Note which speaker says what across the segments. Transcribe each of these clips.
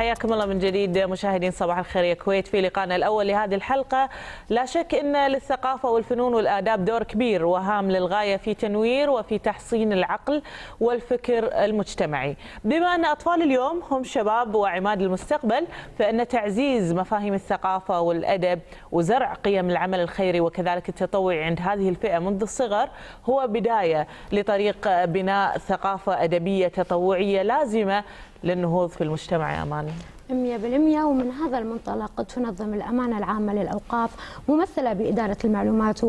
Speaker 1: حياكم الله من جديد مشاهدين صباح الخير يا كويت في لقائنا الأول لهذه الحلقة. لا شك إن للثقافة والفنون والآداب دور كبير وهام للغاية في تنوير وفي تحصين العقل والفكر المجتمعي. بما أن أطفال اليوم هم شباب وعماد المستقبل فإن تعزيز مفاهيم الثقافة والأدب وزرع قيم العمل الخيري وكذلك التطوعي عند هذه الفئة منذ الصغر هو بداية لطريق بناء ثقافة أدبية تطوعية لازمة للنهوض في المجتمع يا أمان.
Speaker 2: 100% ومن هذا المنطلق تنظم الأمانة العامة للأوقاف ممثلة بإدارة المعلومات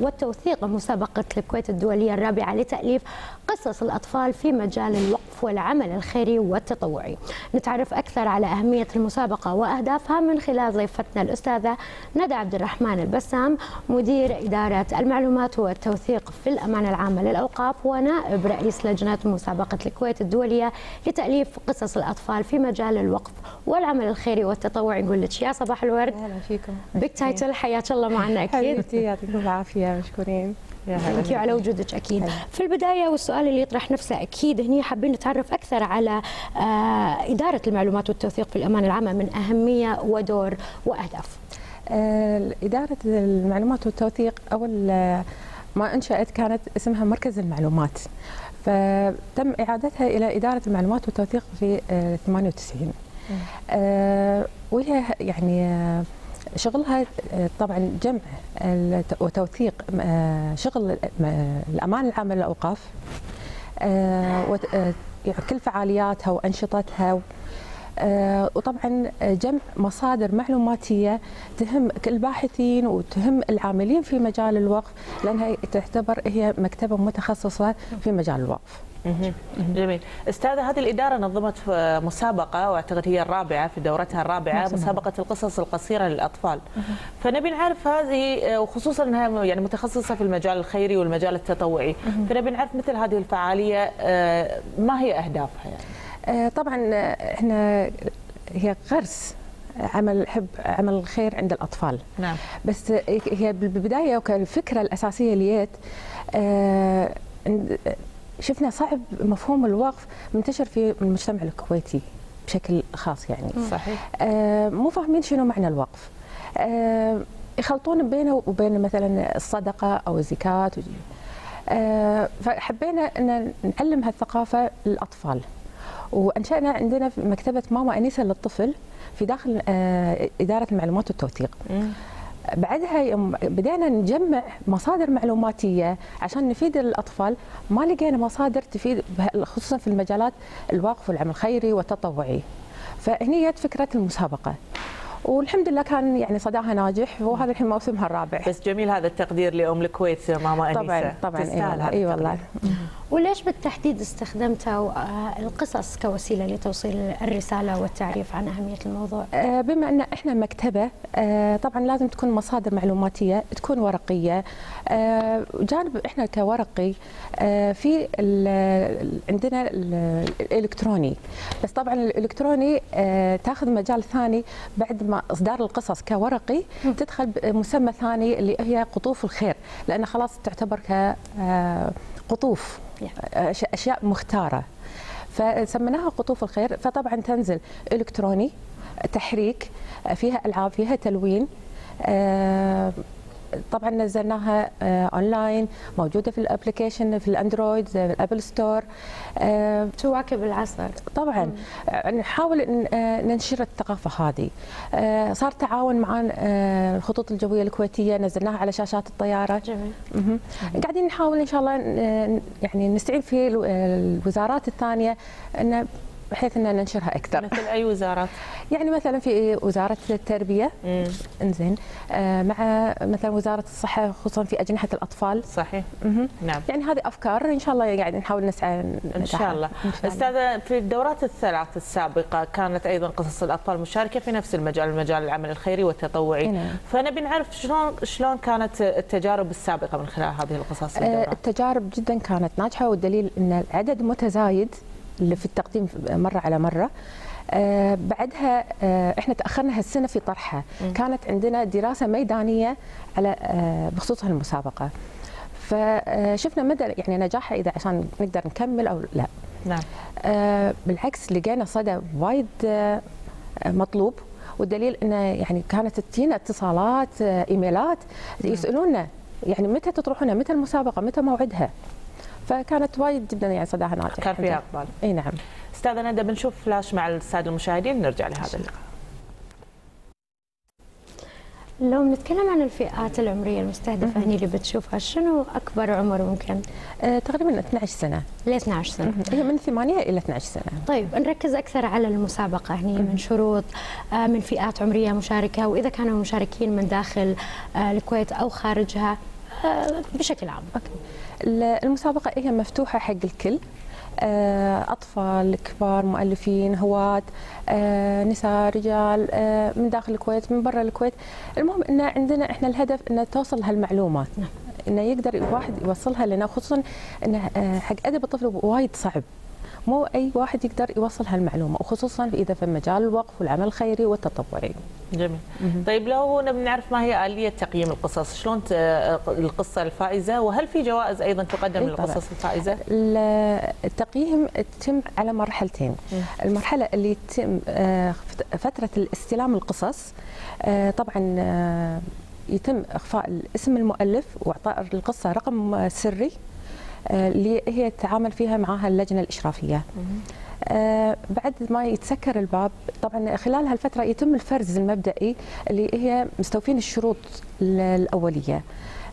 Speaker 2: والتوثيق مسابقة الكويت الدولية الرابعة لتأليف قصص الأطفال في مجال الوقف والعمل الخيري والتطوعي. نتعرف أكثر على أهمية المسابقة وأهدافها من خلال ضيفتنا الأستاذة ندى عبد الرحمن البسام مدير إدارة المعلومات والتوثيق في الأمانة العامة للأوقاف ونائب رئيس لجنة مسابقة الكويت الدولية لتأليف قصص الأطفال في مجال الوقف والعمل الخيري والتطوعي نقول لك يا صباح الورد.
Speaker 3: أهلا فيكم.
Speaker 2: بيك تايتل حياك الله معنا أكيد.
Speaker 3: حبيبتي يعطيكم العافية مشكورين.
Speaker 2: هلا على وجودك أكيد. هلا. في البداية والسؤال اللي يطرح نفسه أكيد هني حابين نتعرف أكثر على آه إدارة المعلومات والتوثيق في الأمانة العامة من أهمية ودور وأهداف.
Speaker 3: آه إدارة المعلومات والتوثيق أول ما أنشأت كانت اسمها مركز المعلومات. فتم إعادتها إلى إدارة المعلومات والتوثيق في 98 آه وهي يعني آه شغلها طبعا جمع وتوثيق شغل الأمانة العامة للأوقاف كل فعالياتها وأنشطتها وطبعا جمع مصادر معلوماتية تهم الباحثين وتهم العاملين في مجال الوقف لأنها تعتبر هي مكتبة متخصصة في مجال الوقف.
Speaker 1: جميل. أستاذة هذه الإدارة نظمت مسابقة وأعتقد هي الرابعة في دورتها الرابعة مسابقة القصص القصيرة للأطفال. فنبي نعرف هذه وخصوصا إنها يعني متخصصة في المجال الخيري والمجال التطوعي. فنبي نعرف مثل هذه الفعالية ما هي أهدافها
Speaker 3: يعني؟ طبعا إحنا هي غرس عمل حب عمل الخير عند الأطفال.
Speaker 1: نعم.
Speaker 3: بس هي بالبداية وكالفكره الأساسية ليت شفنا صعب مفهوم الوقف منتشر في المجتمع الكويتي بشكل خاص يعني.
Speaker 1: صحيح.
Speaker 3: آه مو فاهمين شنو معنى الوقف. آه يخلطون بينه وبين مثلا الصدقة أو الزكاة. آه فحبينا أن نعلم هالثقافة للأطفال. وأنشأنا عندنا في مكتبة ماما أنيسة للطفل في داخل آه إدارة المعلومات والتوثيق مم. بعدها يوم بدينا نجمع مصادر معلوماتية عشان نفيد الأطفال ما لقينا مصادر تفيد خصوصا في المجالات الوقف والعمل الخيري والتطوعي. فهني فكرة المسابقة. والحمد لله كان يعني صداها ناجح وهذا الحين موسمها الرابع.
Speaker 1: بس جميل هذا التقدير لأم الكويت ماما أنيسة.
Speaker 3: طبعا طبعا اي والله
Speaker 2: وليش بالتحديد استخدمتوا القصص كوسيلة لتوصيل الرسالة والتعريف عن أهمية الموضوع؟
Speaker 3: بما أن إحنا مكتبة طبعا لازم تكون مصادر معلوماتية تكون ورقية. جانب إحنا كورقي في عندنا الإلكتروني. بس طبعا الإلكتروني تاخذ مجال ثاني بعد ما إصدار القصص كورقي تدخل مسمى ثاني اللي هي قطوف الخير. لأن خلاص تعتبر ك قطوف أشياء مختارة. فسميناها قطوف الخير. فطبعا تنزل إلكتروني تحريك فيها ألعاب فيها تلوين طبعا نزلناها اونلاين موجودة في ال application في ال Android زي ال Apple Store.
Speaker 2: تواكب العصر؟
Speaker 3: طبعا. نحاول ننشر الثقافة هذه. صار تعاون مع الخطوط الجوية الكويتية. نزلناها على شاشات الطيارة.
Speaker 2: جميل.
Speaker 3: قاعدين نحاول إن شاء الله يعني نستعين في الوزارات الثانية إن بحيث ان ننشرها أكثر.
Speaker 1: مثل أي وزارات؟
Speaker 3: يعني مثلا في وزارة التربية. إنزين. آه مع مثلا وزارة الصحة خصوصا في أجنحة الأطفال.
Speaker 1: صحيح.
Speaker 3: مم.
Speaker 1: نعم.
Speaker 3: يعني هذه أفكار. إن شاء الله قاعد نحاول نسعى
Speaker 1: إن شاء الله. أستاذة في الدورات الثلاث السابقة كانت أيضا قصص الأطفال مشاركة في نفس المجال مجال العمل الخيري والتطوعي.
Speaker 3: نعم.
Speaker 1: فنبي نعرف شلون شلون كانت التجارب السابقة من خلال هذه القصص
Speaker 3: آه التجارب جدا كانت ناجحة والدليل إن العدد متزايد اللي في التقديم مرة على مرة. آه بعدها آه إحنا تأخرنا هالسنة في طرحها. م. كانت عندنا دراسة ميدانية على آه بخصوص هالمسابقة. فشفنا مدى يعني نجاحها إذا عشان نقدر نكمل أو لا.
Speaker 1: نعم.
Speaker 3: بالعكس لقينا صدى وايد مطلوب. والدليل انه يعني كانت تجينا اتصالات إيميلات يسألونا يعني متى تطرحونها متى المسابقة متى موعدها. فكانت وايد جدا يعني صداها ناجح
Speaker 1: كان فيها إقبال.
Speaker 3: إي نعم.
Speaker 1: أستاذة ندى بنشوف فلاش مع السادة المشاهدين. نرجع لهذا اللقاء.
Speaker 2: لو نتكلم عن الفئات العمرية المستهدفة هني اللي بتشوفها شنو أكبر عمر ممكن؟
Speaker 3: آه تقريبا 12 سنة.
Speaker 2: ل 12 سنة.
Speaker 3: هي من 8 إلى 12 سنة.
Speaker 2: طيب نركز أكثر على المسابقة هني من شروط آه من فئات عمرية مشاركة وإذا كانوا مشاركين من داخل آه الكويت أو خارجها. بشكل عام.
Speaker 3: أوكي. المسابقة هي مفتوحة حق الكل أطفال كبار مؤلفين هواة نساء رجال من داخل الكويت من برا الكويت المهم إن عندنا إحنا الهدف ان توصل هالمعلومات إنه يقدر الواحد يوصلها لنا خصوصا إنه حق أدب الطفل وايد صعب مو أي واحد يقدر يوصل هالمعلومة وخصوصا إذا في مجال الوقف والعمل الخيري والتطوعي.
Speaker 1: جميل. طيب لو نبي نعرف ما هي آلية تقييم القصص، شلون القصة الفائزة وهل في جوائز أيضا تقدم للقصص الفائزة؟
Speaker 3: التقييم يتم على مرحلتين. المرحلة اللي يتم فترة الاستلام القصص طبعا يتم إخفاء اسم المؤلف وإعطاء القصة رقم سري اللي هي تتعامل فيها معها اللجنة الإشرافية. آه بعد ما يتسكر الباب طبعا خلال هالفترة يتم الفرز المبدئي اللي هي مستوفين الشروط الأولية.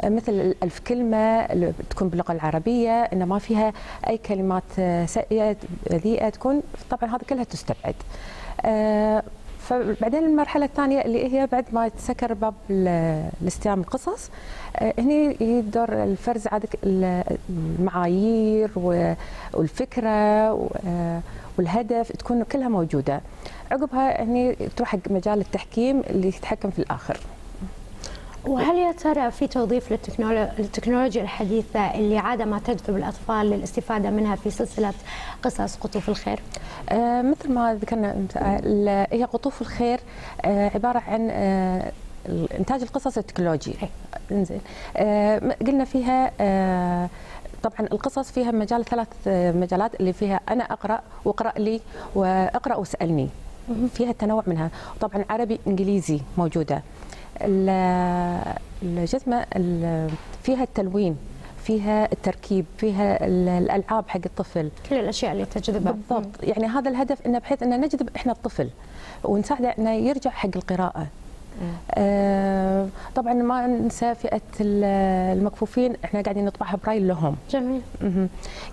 Speaker 3: آه مثل الألف كلمة تكون باللغة العربية إن ما فيها أي كلمات سيئة ذيئة تكون طبعا هذه كلها تستبعد. آه فبعدين المرحلة الثانية اللي هي بعد ما يتسكر باب الاستلام القصص هني يدور الفرز عاد المعايير والفكرة والهدف تكون كلها موجودة. عقبها هني تروح حق مجال التحكيم اللي يتحكم في الآخر.
Speaker 2: وهل يا ترى في توظيف للتكنولوجيا الحديثة اللي عادة ما تجذب الأطفال للاستفادة منها في سلسلة قصص قطوف الخير؟
Speaker 3: آه مثل ما ذكرنا هي قطوف الخير آه عبارة عن آه إنتاج القصص التكنولوجي إنزين. آه قلنا فيها آه طبعا القصص فيها مجال ثلاث مجالات اللي فيها أنا أقرأ واقرأ لي وأقرأ واسألني. فيها تنوع منها. طبعا عربي إنجليزي موجودة. الجزمه فيها التلوين فيها التركيب فيها الألعاب حق الطفل.
Speaker 2: كل الأشياء اللي تجذبه
Speaker 3: بالضبط. يعني هذا الهدف إنه بحيث إنه نجذب إحنا الطفل ونساعده إنه يرجع حق القراءة. آه طبعا ما ننسى فئة المكفوفين. إحنا قاعدين نطبعها برايل لهم.
Speaker 2: جميل.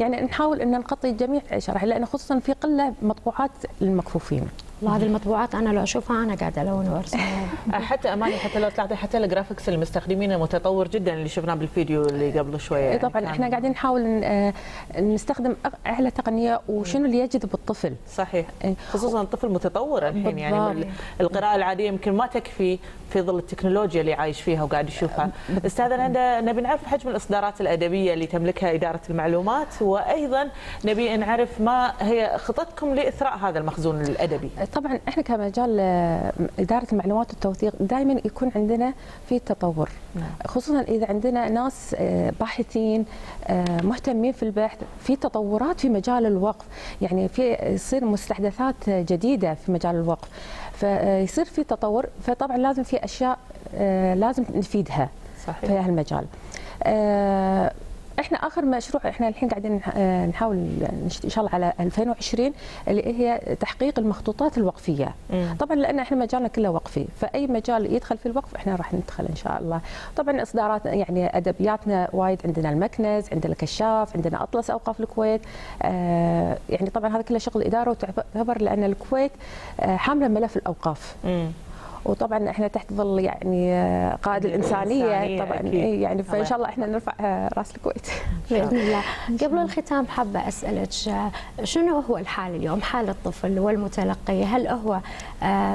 Speaker 3: يعني نحاول إن نغطي جميع الشرائح لأن خصوصا في قلة مطبوعات للمكفوفين.
Speaker 2: والله هذه المطبوعات أنا لو أشوفها أنا قاعدة ألون وأرسم.
Speaker 1: حتى أماني حتى لو تلاحظي حتى ال graphics اللي مستخدمينه متطور جدا اللي شفناه بالفيديو اللي قبل شوية. يعني
Speaker 3: طبعا إحنا قاعدين نحاول نستخدم أعلى تقنية وشنو اللي يجذب الطفل.
Speaker 1: صحيح. خصوصا الطفل متطور الحين يعني القراءة العادية يمكن ما تكفي في ظل التكنولوجيا اللي عايش فيها وقاعد يشوفها. أستاذة ندى نبي نعرف حجم الإصدارات الأدبية اللي تملكها إدارة المعلومات وأيضا نبي نعرف ما هي خططكم لإثراء هذا المخزون الأدبي.
Speaker 3: طبعا إحنا كمجال إدارة المعلومات والتوثيق دائما يكون عندنا في تطور. خصوصا إذا عندنا ناس باحثين مهتمين في البحث في تطورات في مجال الوقف. يعني في يصير مستحدثات جديدة في مجال الوقف. فيصير في تطور فطبعا لازم في أشياء لازم نفيدها صحيح. في هالمجال. إحنا آخر مشروع إحنا الحين قاعدين نحاول إن شاء الله على 2020 اللي هي تحقيق المخطوطات الوقفية. مم. طبعا لأن إحنا مجالنا كله وقفي. فأي مجال يدخل في الوقف إحنا راح ندخل إن شاء الله. طبعا إصدارات يعني أدبياتنا وايد عندنا المكنز عندنا الكشاف عندنا أطلس أوقاف الكويت. آه يعني طبعا هذا كله شغل إدارة وتعتبر لأن الكويت آه حاملة ملف الأوقاف. مم. وطبعا إحنا تحت ظل يعني قائد الإنسانية طبعا أكيد. يعني فإن شاء الله إحنا نرفع رأس الكويت.
Speaker 2: باذن الله. قبل الختام حابة أسألك شنو هو الحال اليوم؟ حال الطفل والمتلقي هل هو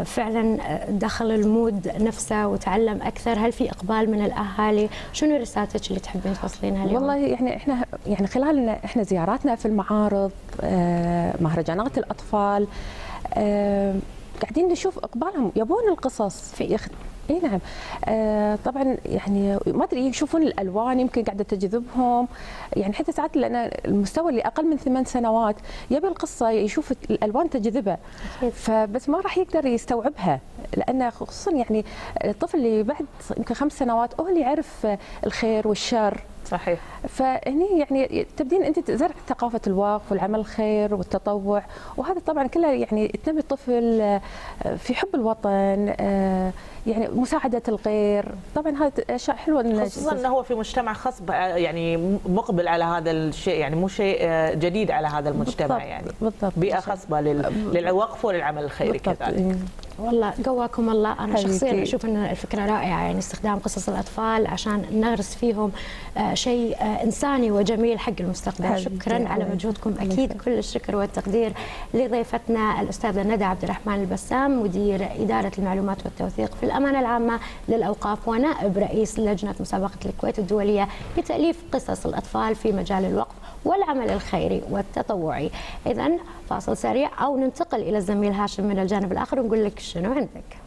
Speaker 2: فعلا دخل المود نفسه وتعلم أكثر؟ هل في إقبال من الأهالي؟ شنو رسالتك اللي تحبين توصلينها اليوم؟
Speaker 3: والله يعني إحنا يعني خلال إحنا زياراتنا في المعارض مهرجانات الأطفال قاعدين نشوف أقبالهم يبون القصص. في إي نعم. آه طبعا يعني ما أدري يشوفون الألوان يمكن قاعدة تجذبهم. يعني حتى ساعات لأن المستوى اللي أقل من ثمان سنوات يبي القصة يشوف الألوان تجذبه. فبس ما راح يقدر يستوعبها. لأن خصوصا يعني الطفل اللي بعد يمكن خمس سنوات هو اللي يعرف الخير والشر.
Speaker 1: صحيح.
Speaker 3: فهني يعني تبدين أنت زرع ثقافة الوقف والعمل الخير والتطوع وهذا طبعا كله يعني تنمي الطفل آه، في حب الوطن آه، يعني مساعدة الغير. طبعا هذه أشياء حلوة إن-
Speaker 1: خصوصا إنه هو في مجتمع خصب يعني مقبل على هذا الشيء يعني مو شيء آه، جديد على هذا المجتمع
Speaker 3: بالضبط،
Speaker 1: يعني.
Speaker 3: بالضبط.
Speaker 1: بيئة خصبه لل- للوقف وللعمل الخيري. كذلك.
Speaker 2: والله قواكم الله أنا
Speaker 3: حبيبتي.
Speaker 2: شخصيا أشوف ان الفكرة رائعة يعني استخدام قصص الأطفال عشان نغرس فيهم آه، شيء آه، إنساني وجميل حق المستقبل
Speaker 3: حبيبتي.
Speaker 2: شكرا على مجهودكم. أكيد كل الشكر والتقدير لضيفتنا الأستاذة ندى عبد الرحمن البسام مدير إدارة المعلومات والتوثيق في الأمانة العامة للأوقاف ونائب رئيس لجنة مسابقة الكويت الدولية لتأليف قصص الأطفال في مجال الوقف والعمل الخيري والتطوعي. اذا فاصل سريع أو ننتقل إلى الزميل هاشم من الجانب الآخر ونقول لك شنو عندك.